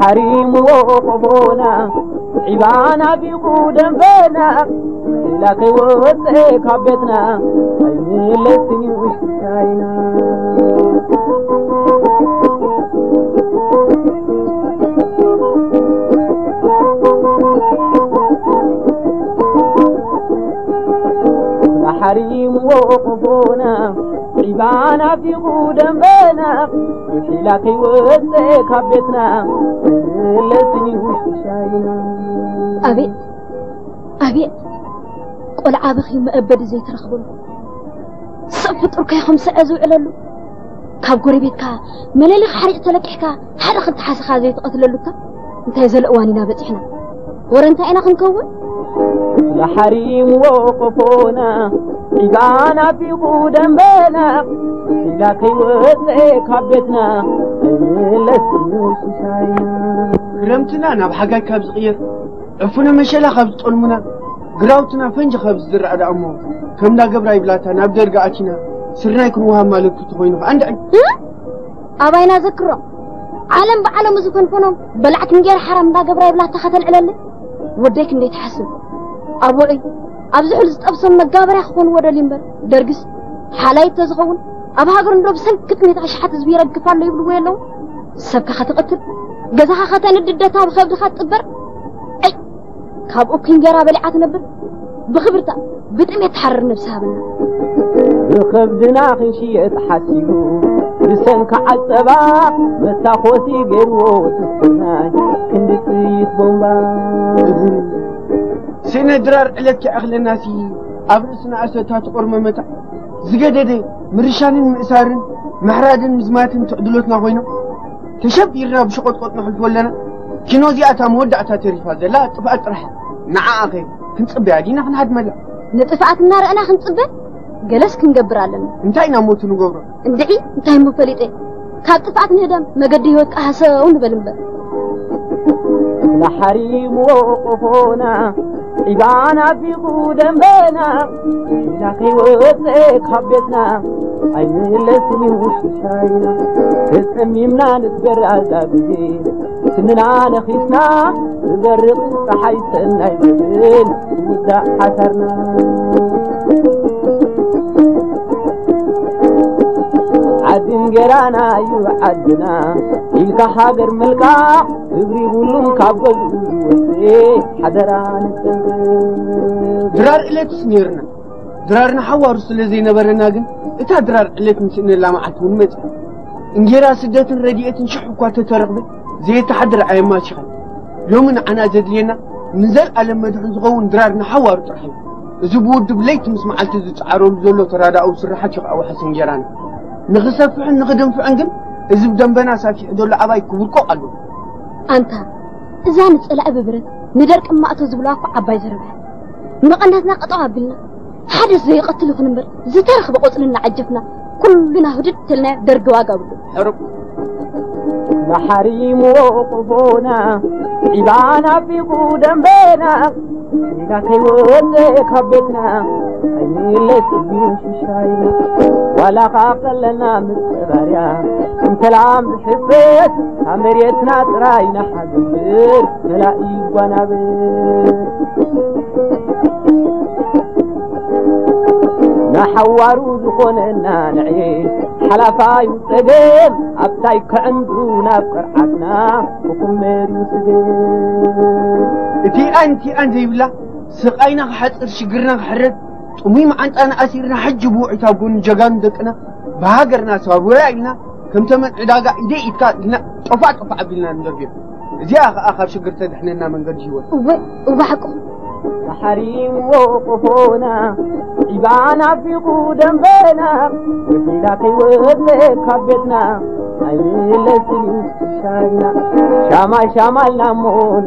حريم وقفونا عبانا في قودن بينا لك وطيك عبتنا عيني لسني وشاينا ናፊቁ ደንበና ብሒላ ከይወፅእ ካብ ቤትና ለስኒ ውሽጢ ሻይና ኣቤት ኣቤት ቆልዓ በኺዩ መእበዲ ዘይትረኽበሉ ሰብ ፍጡርካይ ከም ሰአ ዝውዕለሉ ካብ ጎረቤትካ መለለኽ ሓሪቕ ተለቂሕካ ሓደ ክልተ ሓሰኻ ዘይትቐትለሉካ እንታይ ዘሎ እዋን ኢና በፂሕና ወረ እንታይ ኢና ክንከውን ለሓሪምዎ ቆፎና إيجانا في قدام بنا إيجاك يوزيك حبيتنا إيلسوس شاينا. قرمتنا أنا بحقاك خبز غير عفونا مشالا خبز طلمنا قراوتنا فنج خبز درع على أمو. كمنا قبراي بلاتا نبدر قاعتنا سرنا يكون وهم مالك تطوينه عند عند أباينا ذكره عالم بعالم زكون فنو. بلعت من غير حرام لا قبراي بلاتا خذل على اللي وديك اللي تحسن أبوي ኣብ ዝሑል ዝጠብሶም መጋበርያ ክኾኑ ወደልዩ እምበር ደርግስ ሓላይ ተዝኸውን ኣብ ሃገር እንዶ ብሰንክት ሜታ ሽሓት ህዝቢ ይረግፍ ኣሎ ይብልዎ የለዉ ሰብካ ኸትቕትል ገዛኻ ኸተንድደታ ብከብድኻ ትጥበር ካብኡ ክንጀራ በሊዓ ትነብር ብክብርታ ብጥሜት ትሓርር ነብስሃ ብና ብከብድና ክንሽየጥ ሓሲቡ ብሰንካ ዓፀባ መታኮሲ ገይርዎ ትስናይ ክንዲ ጥይት ቦምባ سندرار إلك أغلى الناس أبرسنا أسوتات أرممتا زقدد مرشان مئسار محراد مزمات تعدلوتنا غينا تشب يرنا بشقط قطنا حلف ولنا؟ كنو زي أتا مودع تاتريفا لا تبقى ترح نعاقي كنصبي عدينا هاد ملا. نتسعات النار أنا خنصبي؟ جلس كنقبر علينا انتاي نموت نقبر اندعي انتاي مفليتي كاب تسعة نهدم ما قد يوك أحسا بلنبر لحريم وقفونا. عبانا في قودن بينا. لكي وزيك حبتنا عين لسني وش شاينا. تسميمنا نتبر عذابي سننا نخيسنا. تبرق صحي سنة يبين ودا حسرنا. عدن قرانا يوعدنا. إلك حاجر ملكا. እግሪ ሁሉም ካብ ገዝኡ ዝወፅእ ሓደራ ድራር ዕለትስ ነርና ድራርና ሓዋሩ ስለ ዘይነበረና ግን እታ ድራር ዕለት ንስእነላ መዓልቲ እውን መፅአ እንጀራ ስደትን ረድኤትን ሽሕ እኳ ተተረኽበ ዘየተሓድር ኣየማሽኻ ሎሚ ንዓና ዘድልየና ንዘለኣለም መድሕን ዝኸውን ድራርና ሓዋሩ ጥራሕ እዩ እዚ ብውድብ ለይቲ ምስ መዓልቲ ዝፀዓረሉ ዘሎ ተራዳኡ ስራሓት ይኸኣዋሓስ እንጀራና ንኽሰፍሕን ንኽድንፍዕን ግን እዚ ብደንበና ሳፊሕ ዘሎ ኣባይ ክውድቆ ኣሎ ኣንታ እዛ ንፀላእ ብብረት ንደርቂ ማእቶ ዝብልዋ እኳ ዓባይ ዘረብሐ ንመቐነትና ቀጠው ኣቢልና ሓደ ዘይቐትል ይኹን እምበር ዝተረኽበ ቆፅሊ እናዓጀፍና ኩሉና ህድድ ተልና ደርጊ ዋጋ ብሉ ሕሩቅ لحريم وقفونا عبانا في قودن بينا إذا كي وزيك بيتنا عيني لسيوش شاينا ولا قاقلنا مستباريا انت العام حفيت عمريتنا تراينا حزبير نلاقي ونبير نحوارو زخوننا نعيش حلفاي وسجين أبتاي كعندرونا بقرعتنا وكم ميري وسجين እቲ ኣንቲ ኣን ዘይብላ ስቃይና ክሓፅር ሽግርና ክሕረድ وميم عن أنا أسيرنا حجبوا عتاقون جعان دكنا بهاجرنا سوا وراينا كم تمن عداقا إيدي إتكا لنا طفع طفع بلنا نربيه زي آخر تدحنا لنا من قد جيوان وبحكم. بحريم وقفونا عبانا في قودم بينا وفي لاقي وذلك حبتنا عيلتي شاينا شمال شمال نمون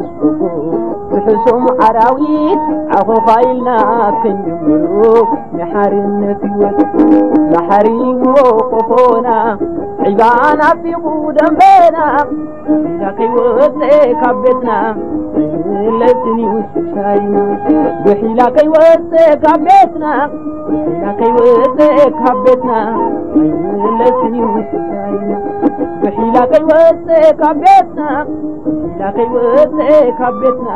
بحسوم عراويت أخو قايلنا كنمرو نحر النتيوت نحري وقفونا عبانا في قدام بينا لكي وزيك بيتنا عيلتني وشاينا بحيلكي وزيك بيتنا لكي وزيك بيتنا عيلتني وشاينا ቤትና መለስኒ ውስሻይና ብሒላ ከይወፅእ ካብ ቤትና ብሒላ ከይወፅእ ካብ ቤትና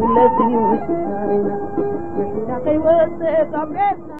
መለስኒ ውስሻይና ብሒላ ከይወፅእ ካብ ቤትና